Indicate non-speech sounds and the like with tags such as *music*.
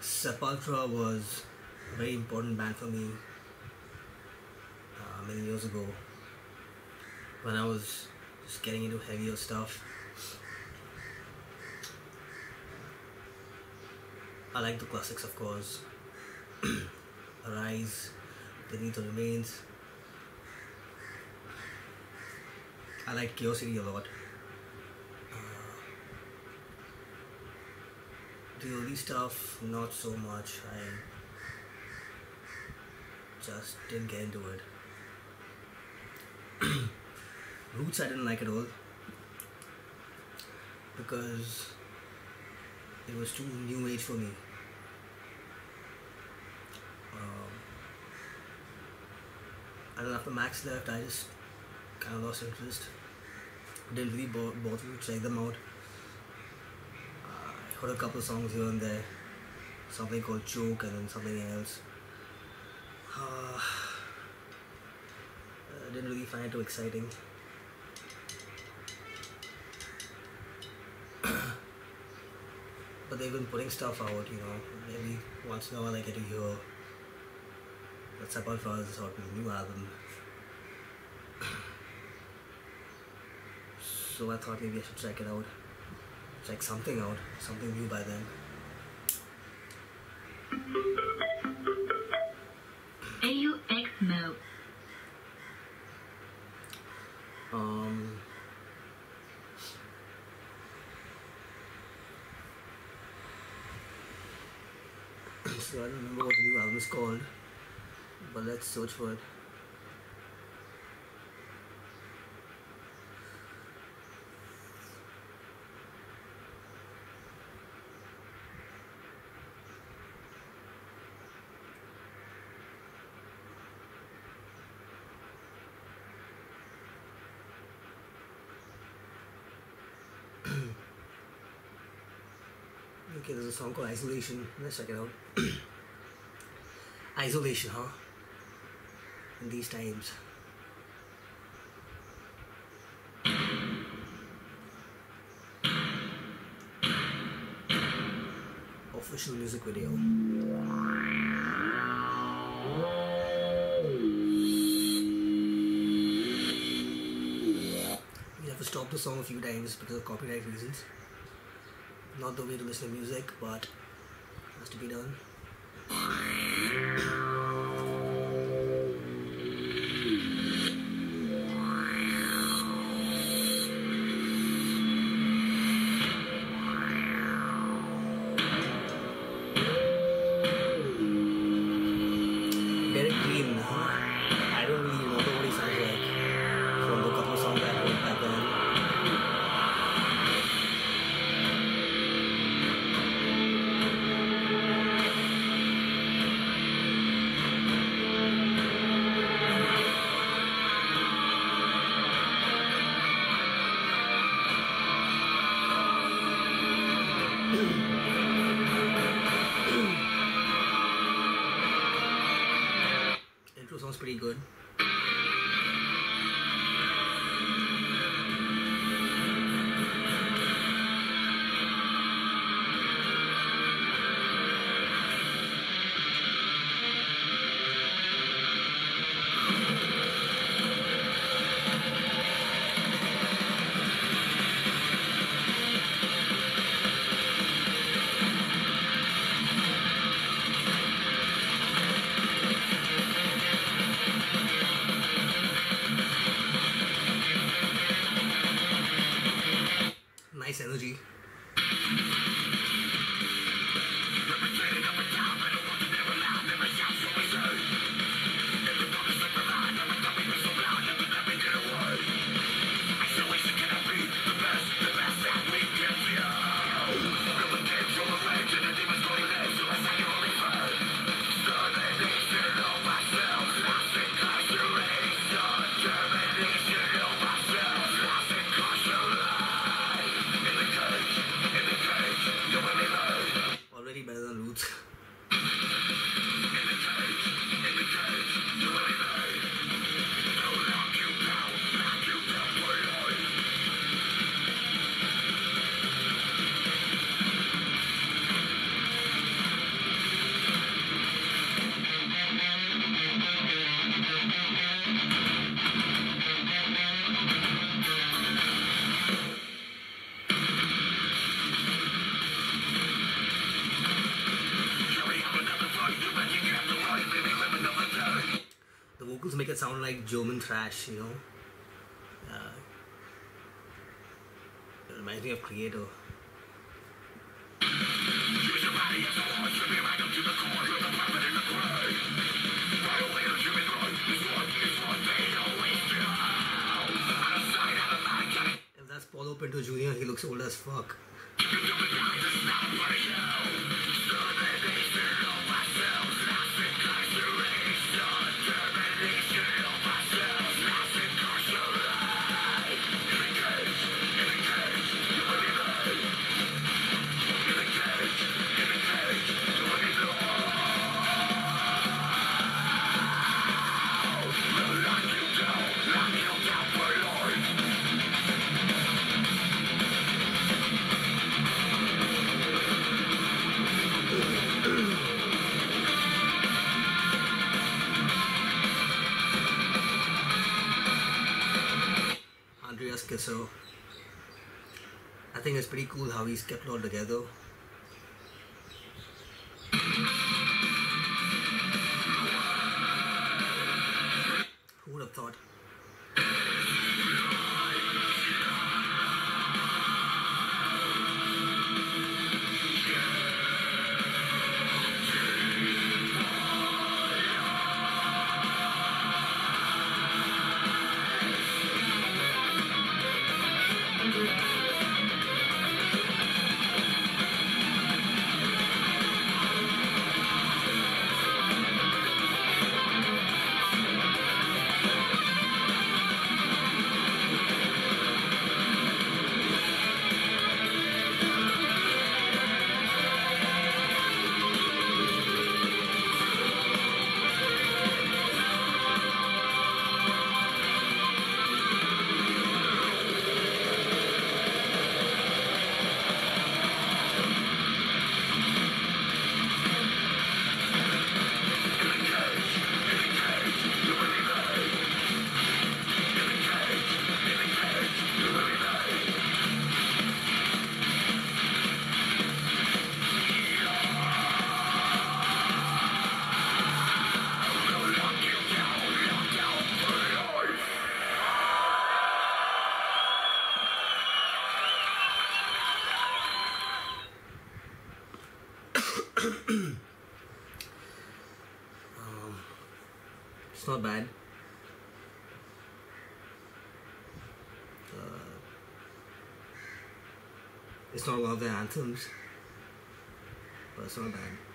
Sepultura was a very important band for me uh, many years ago when I was just getting into heavier stuff. I like the classics, of course. *clears throat* Arise, Beneath the Remains. I like Curiosity a lot. The early stuff, not so much. I just didn't get into it. *clears throat* Roots I didn't like at all because it was too new age for me. Um, and then after Max left, I just kind of lost interest. Didn't really bother to check them out heard a couple songs here and there. Something called Choke and then something else. Uh, I didn't really find it too exciting. *coughs* but they've been putting stuff out, you know. Maybe once in a while I get to hear that Sepultura is out with a new album. *coughs* so I thought maybe I should check it out check something out, something new by then. AUX mode. Um, *coughs* so I don't remember what the new album is called, but let's search for it. Okay, there's a song called Isolation. Let's check it out. *clears throat* Isolation, huh? In these times. Official music video. We have to stop the song a few times because of copyright reasons not the way to listen to music, but has to be done. Sounds pretty good. Nice energy. salute. Like German thrash, you know. Uh, reminds me of Kreator. If that's Paulo Pinto Jr., he looks old as fuck. Kisso. I think it's pretty cool how he's kept it all together. Not bad. Uh, it's not one of the anthems, but it's not bad.